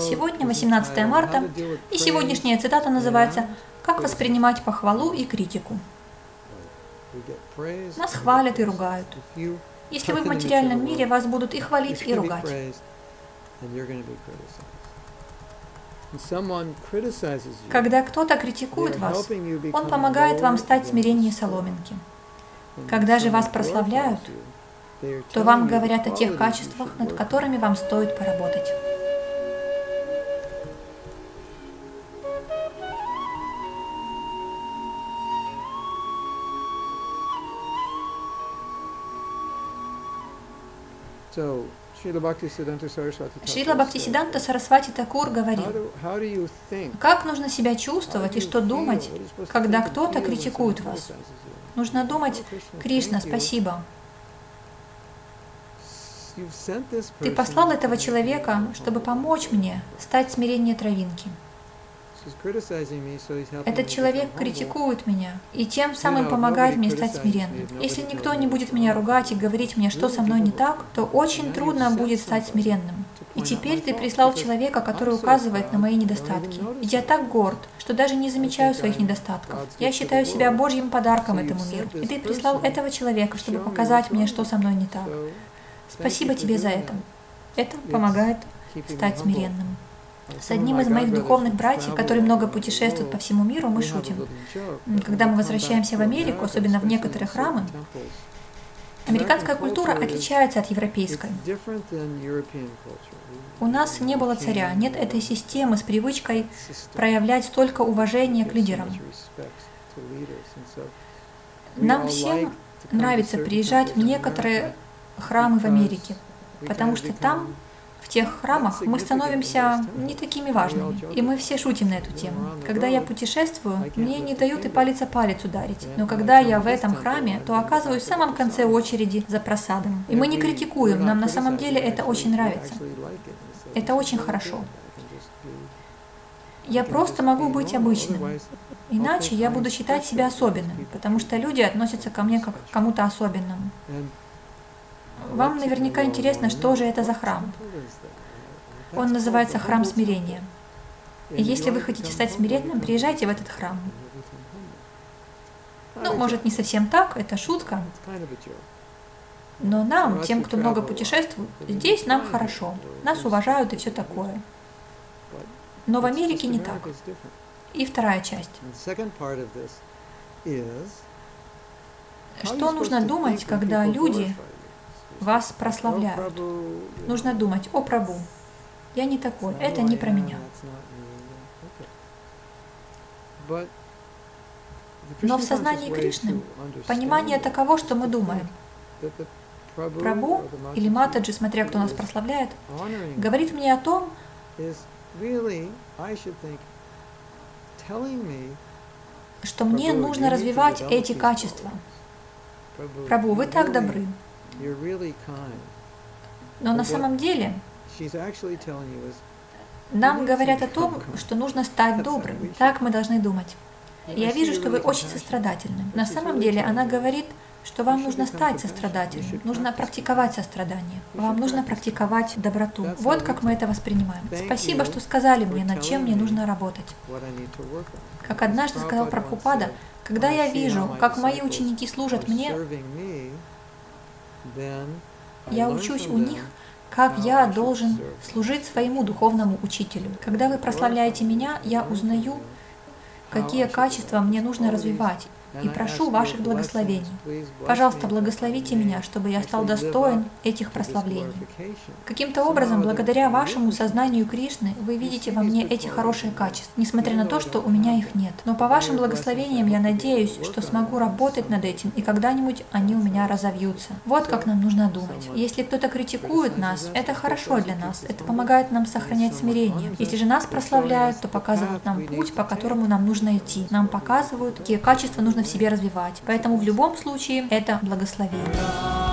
Сегодня 18 марта, и сегодняшняя цитата называется «Как воспринимать похвалу и критику». Нас хвалят и ругают. Если вы в материальном мире, вас будут и хвалить, и ругать. Когда кто-то критикует вас, он помогает вам стать смиреннее соломинки. Когда же вас прославляют, то вам говорят о тех качествах, над которыми вам стоит поработать. Шрила Бхактисиданта Сарасвати Такур говорил, как нужно себя чувствовать и что думать, когда кто-то критикует вас. Нужно думать, Кришна, спасибо. Ты послал этого человека, чтобы помочь мне стать смирение травинки. Этот человек критикует меня и тем самым помогает мне стать смиренным. Если никто не будет меня ругать и говорить мне, что со мной не так, то очень трудно будет стать смиренным. И теперь ты прислал человека, который указывает на мои недостатки. Я так горд, что даже не замечаю своих недостатков. Я считаю себя Божьим подарком этому миру. И ты прислал этого человека, чтобы показать мне, что со мной не так. Спасибо тебе за это. Это помогает стать смиренным. С одним из моих духовных братьев, который много путешествует по всему миру, мы шутим. Когда мы возвращаемся в Америку, особенно в некоторые храмы, Американская культура отличается от европейской. У нас не было царя, нет этой системы с привычкой проявлять столько уважения к лидерам. Нам всем нравится приезжать в некоторые храмы в Америке, потому что там в тех храмах мы становимся не такими важными. И мы все шутим на эту тему. Когда я путешествую, мне не дают и палец о палец ударить. Но когда я в этом храме, то оказываюсь в самом конце очереди за просадом. И мы не критикуем, нам на самом деле это очень нравится. Это очень хорошо. Я просто могу быть обычным. Иначе я буду считать себя особенным, потому что люди относятся ко мне как к кому-то особенному. Вам наверняка интересно, что же это за храм. Он называется Храм Смирения. И если вы хотите стать смиренным, приезжайте в этот храм. Ну, может, не совсем так, это шутка. Но нам, тем, кто много путешествует, здесь нам хорошо. Нас уважают и все такое. Но в Америке не так. И вторая часть. Что нужно думать, когда люди вас прославляют. Нужно думать, о Прабу, я не такой, это не про меня. Но в сознании Кришны понимание таково, что мы думаем. Прабу или Матаджи, смотря кто нас прославляет, говорит мне о том, что мне нужно развивать эти качества. Прабу, вы так добры. Но на самом деле нам говорят о том, что нужно стать добрым. Так мы должны думать. Я вижу, что вы очень сострадательны. На самом деле она говорит, что вам нужно стать сострадательным, нужно практиковать сострадание, вам нужно практиковать доброту. Вот как мы это воспринимаем. Спасибо, что сказали мне, над чем мне нужно работать. Как однажды сказал Прабхупада, когда я вижу, как мои ученики служат мне, я учусь у них, как я должен служить своему духовному учителю. Когда вы прославляете меня, я узнаю, какие качества мне нужно развивать, и прошу ваших благословений. Пожалуйста, благословите меня, чтобы я стал достоин этих прославлений. Каким-то образом, благодаря вашему сознанию Кришны, вы видите во мне эти хорошие качества, несмотря на то, что у меня их нет. Но по вашим благословениям я надеюсь, что смогу работать над этим, и когда-нибудь они у меня разовьются. Вот как нам нужно думать. Если кто-то критикует нас, это хорошо для нас, это помогает нам сохранять смирение. Если же нас прославляют, то показывают нам путь, по которому нам нужно идти. Нам показывают, какие качества нужно себе развивать. Поэтому в любом случае это благословение.